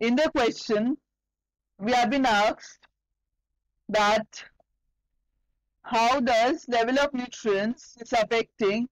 in the question we have been asked that how does level of nutrients is affecting